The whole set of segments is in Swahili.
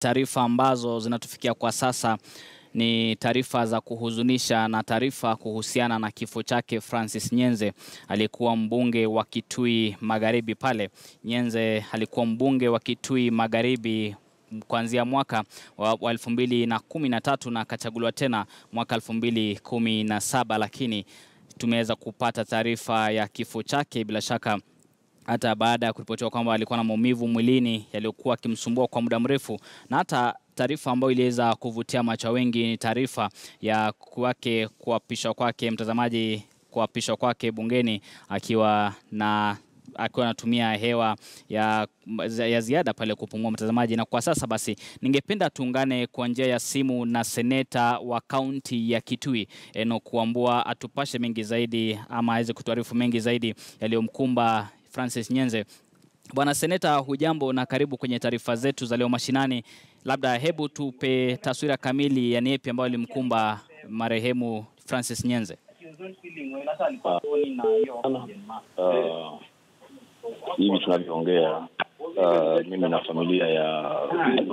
Taarifa ambazo zinatufikia kwa sasa ni taarifa za kuhuzunisha na taarifa kuhusiana na kifo chake Francis Nyenze, aliyekuwa mbunge wa Kitui Magharibi pale. Nyenze alikuwa mbunge wa Kitui Magharibi kuanzia mwaka wa elfu mbili na kumi na tatu na akachaguliwa tena mwaka elfu mbili kumi na saba lakini tumeweza kupata taarifa ya kifo chake bila shaka hata baada ya kuripotiwa kwamba alikuwa na maumivu mwilini yaliyokuwa akimsumbua kwa muda mrefu, na hata taarifa ambayo iliweza kuvutia macho wengi ni taarifa ya kwake kuapishwa kwake, mtazamaji, kuapishwa kwake bungeni akiwa na akiwa anatumia hewa ya, ya ziada pale kupumua, mtazamaji. Na kwa sasa basi, ningependa tuungane kwa njia ya simu na seneta wa kaunti ya Kitui Enock Wambua atupashe mengi zaidi ama aweze kutuarifu mengi zaidi yaliyomkumba Francis Nyenze. Bwana Seneta, hujambo na karibu kwenye taarifa zetu za leo mashinani. Labda hebu tupe taswira kamili ya yepi ambayo ilimkumba marehemu Francis Nyenze. Uh, hivi tunavyoongea, uh, mimi na familia ya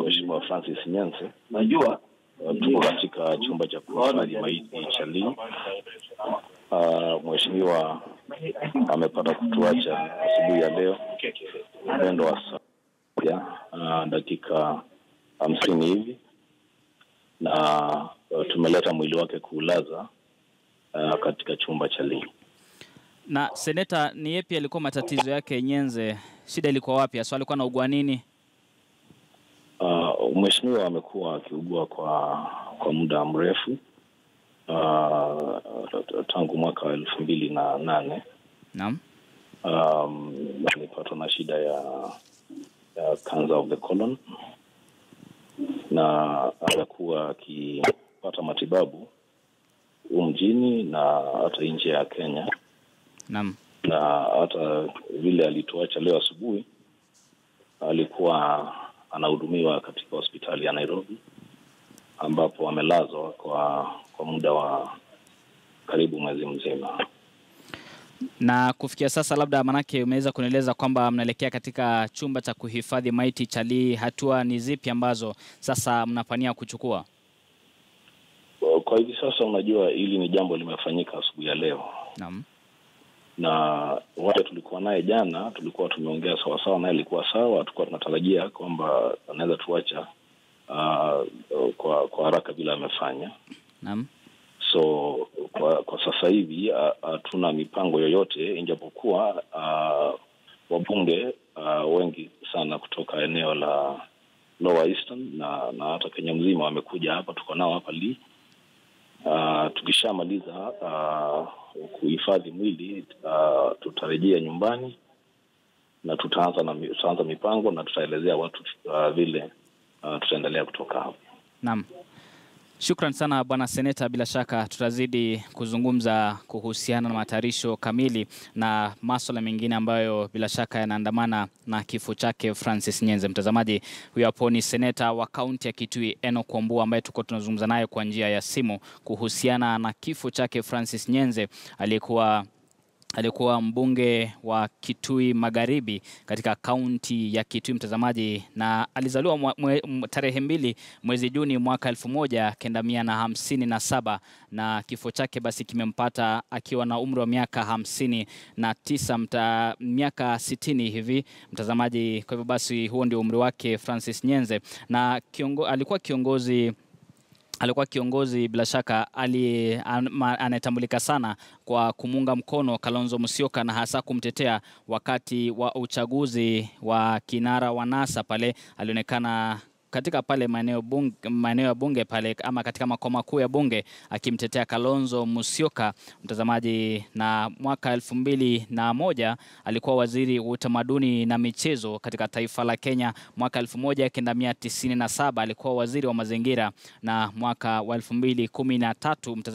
Mheshimiwa Francis Nyenze najua uh, tuko katika chumba cha kuhifadhi maiti cha Lee. Uh, Mheshimiwa amepata kutuacha asubuhi ya leo mwendo wa saa moja uh, dakika hamsini hivi na uh, tumeleta mwili wake kuulaza uh, katika chumba cha lii Na seneta, ni yepi alikuwa matatizo yake Nyenze? Shida ilikuwa wapi hasa? Alikuwa na ugua nini? Uh, mheshimiwa amekuwa akiugua kwa kwa muda mrefu uh, tangu mwaka wa elfu mbili na nane Naam. um, na shida ya, ya cancer of the colon na amekuwa akipata matibabu huu mjini na hata nje ya Kenya Naam. na hata vile alituacha leo asubuhi alikuwa anahudumiwa katika hospitali ya Nairobi ambapo wamelazwa kwa kwa muda wa karibu mwezi mzima. Na kufikia sasa, labda manake umeweza kunieleza kwamba mnaelekea katika chumba cha kuhifadhi maiti cha Lee. Hatua ni zipi ambazo sasa mnapania kuchukua? Kwa hivi sasa, unajua hili ni jambo limefanyika asubuhi ya leo Naam. na wale tulikuwa naye jana, tulikuwa tumeongea sawasawa, naye alikuwa sawa. Tulikuwa tunatarajia kwamba anaweza tuacha uh, kwa kwa haraka vile amefanya. Naam. So kwa kwa sasa hivi hatuna uh, mipango yoyote, ijapokuwa uh, wabunge uh, wengi sana kutoka eneo la Lower Eastern na na hata Kenya mzima wamekuja hapa, tuko nao hapa li Uh, tukishamaliza uh, kuhifadhi mwili uh, tutarejea nyumbani na tutaanza na tutaanza mipango na tutaelezea watu uh, vile uh, tutaendelea kutoka hapo. Naam. Shukran sana Bwana Seneta, bila shaka tutazidi kuzungumza kuhusiana na matayarisho kamili na maswala mengine ambayo bila shaka yanaandamana na kifo chake Francis Nyenze. Mtazamaji, huyo hapo ni seneta wa kaunti ya Kitui Enock Wambua ambaye tuko tunazungumza naye kwa njia ya simu kuhusiana na kifo chake Francis Nyenze aliyekuwa alikuwa mbunge wa Kitui Magharibi katika kaunti ya Kitui mtazamaji, na alizaliwa tarehe mbili mwezi Juni mwaka elfu moja kenda mia na hamsini na saba na kifo chake basi kimempata akiwa na umri wa miaka hamsini na tisa mta, miaka sitini hivi mtazamaji. Kwa hivyo basi huo ndio umri wake Francis Nyenze, na kiongo, alikuwa kiongozi alikuwa kiongozi bila shaka anayetambulika sana kwa kumunga mkono Kalonzo Musyoka na hasa kumtetea wakati wa uchaguzi wa kinara wa NASA. Pale alionekana katika pale maeneo ya bunge pale ama katika makao makuu ya bunge akimtetea Kalonzo Musyoka, mtazamaji, na mwaka elfu mbili na moja alikuwa waziri wa utamaduni na michezo katika taifa la Kenya. Mwaka 1997 alikuwa waziri wa mazingira na mwaka wa 2013